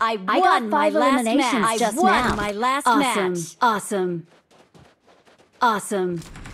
I won I got my last match. just won now. my last awesome. match. Awesome. Awesome. Help!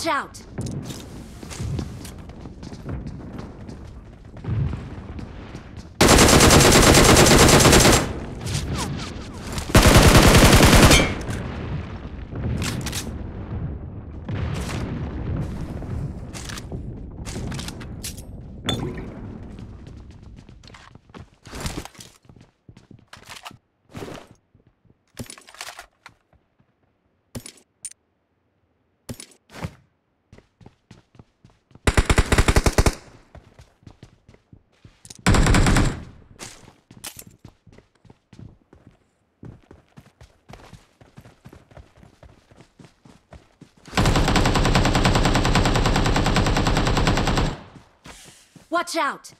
Watch out! Watch out!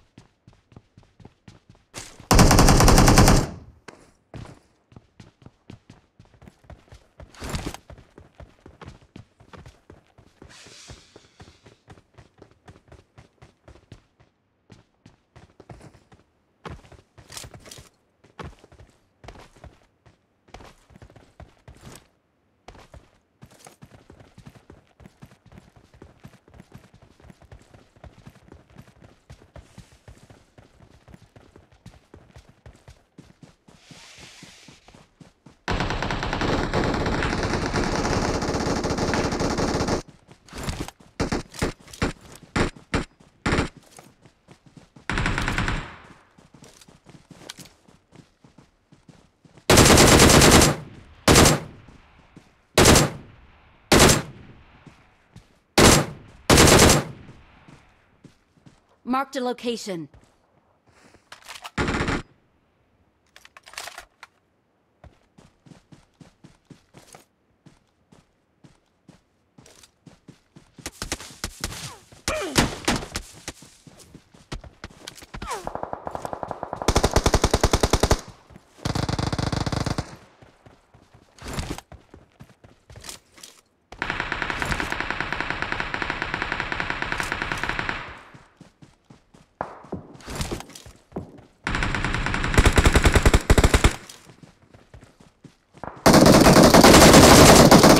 Marked a location.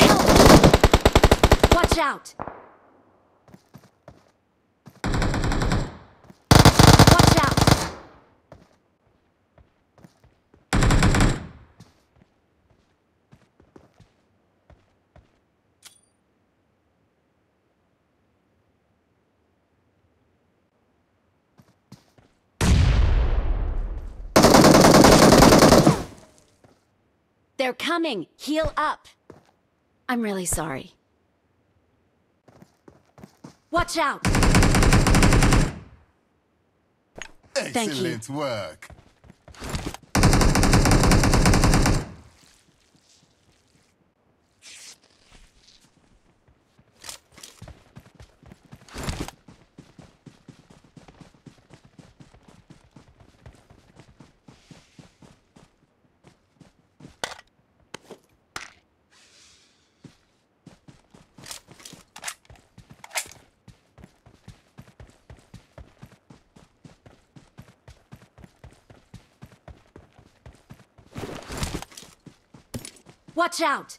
Help! Watch out! Watch out! They're coming. Heal up. I'm really sorry. Watch out! Thank you. Excellent work. Watch out!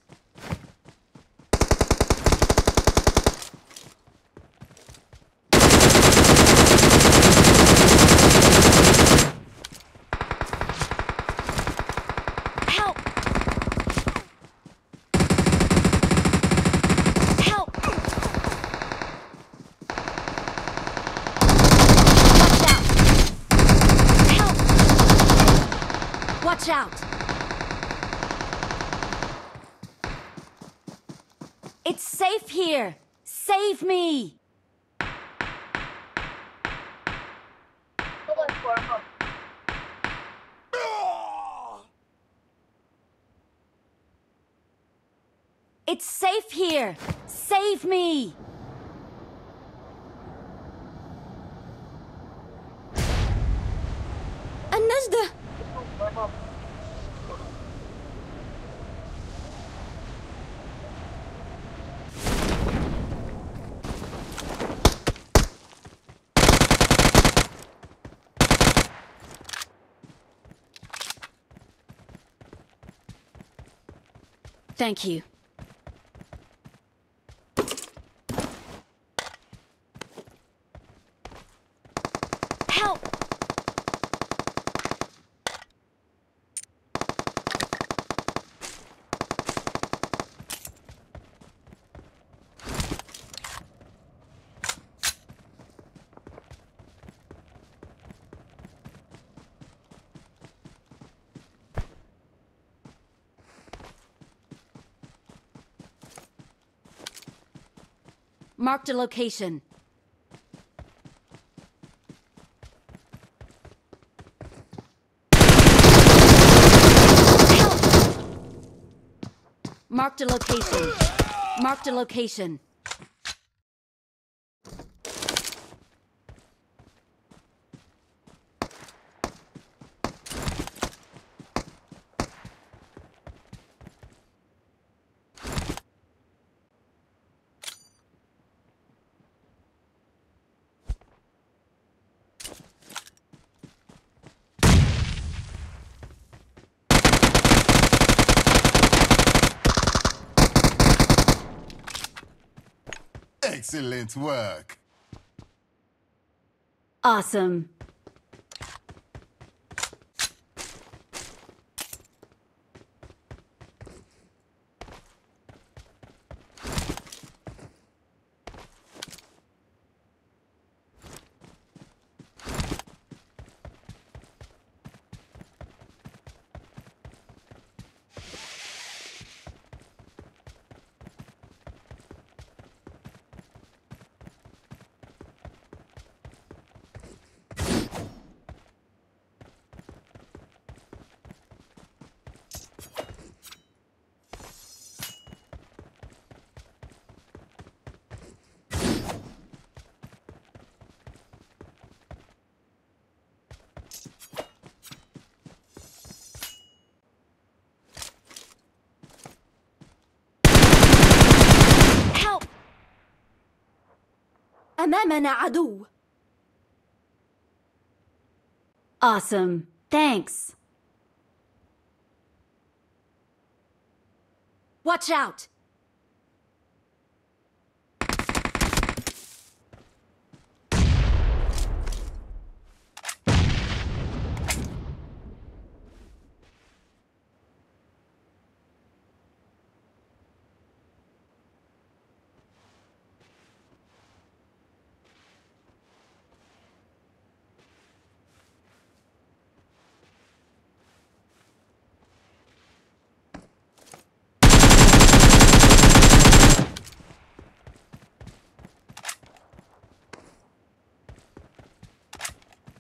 Help! Watch out! It's safe here. Save me. It's safe here. Save me. النجدة Thank you. Marked a location. Help! Marked a location. Marked a location. Excellent work. Awesome. Help! أمامنا عدو. Awesome. Thanks. Watch out!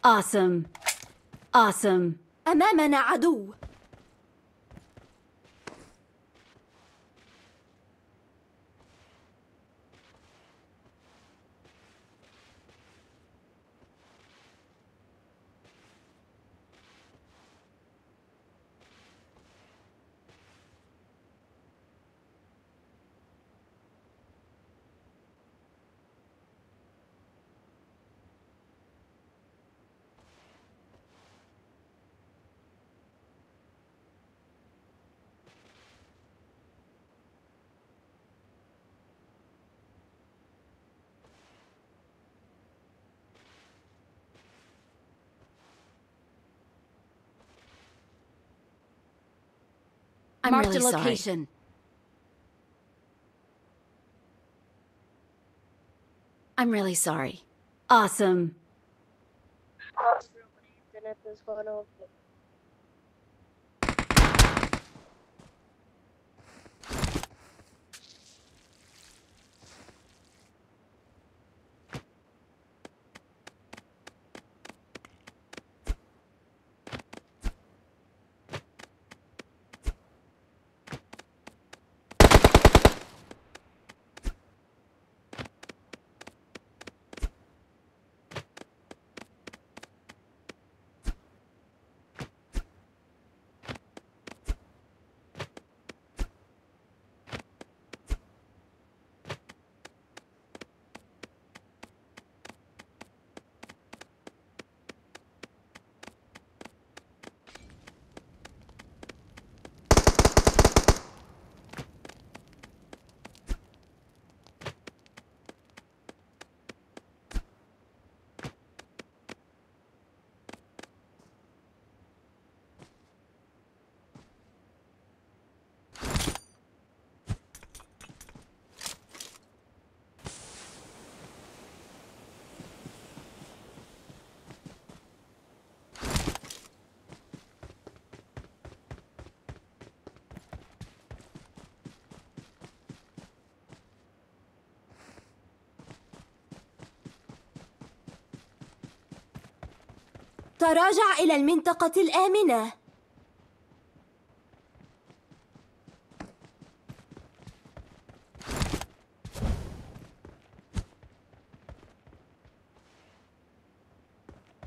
Awesome. Awesome. أمامنا عدو. I'm Marked really a sorry. location. I'm really sorry. Awesome. تراجع إلى المنطقة الآمنة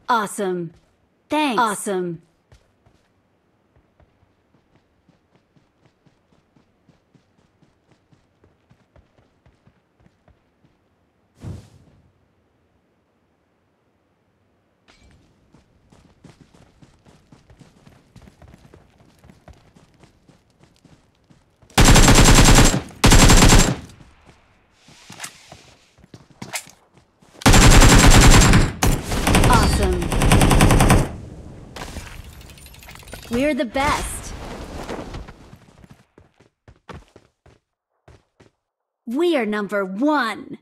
Awesome. Thanks. Awesome. We're the best. We are number one.